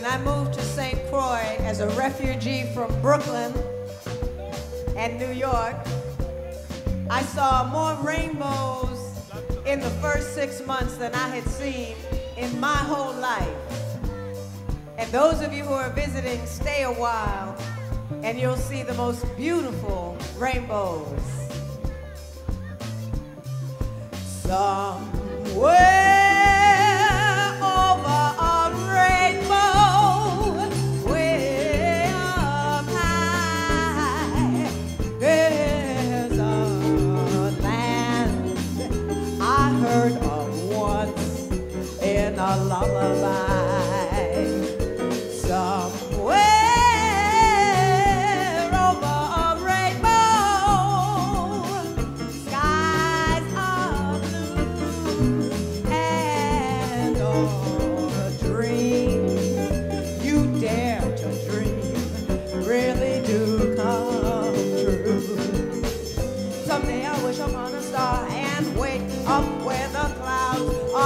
when I moved to St. Croix as a refugee from Brooklyn and New York, I saw more rainbows in the first six months than I had seen in my whole life. And those of you who are visiting, stay a while and you'll see the most beautiful rainbows. Somewhere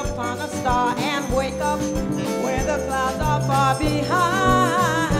upon a star and wake up where the clouds are far behind.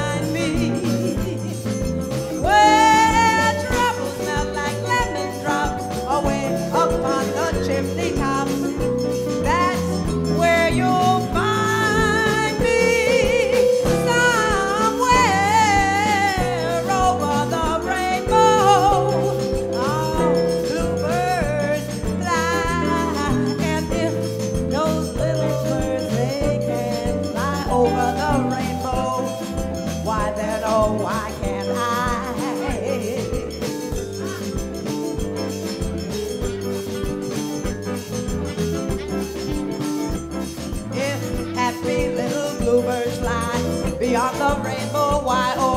beyond the rainbow. Why? Oh,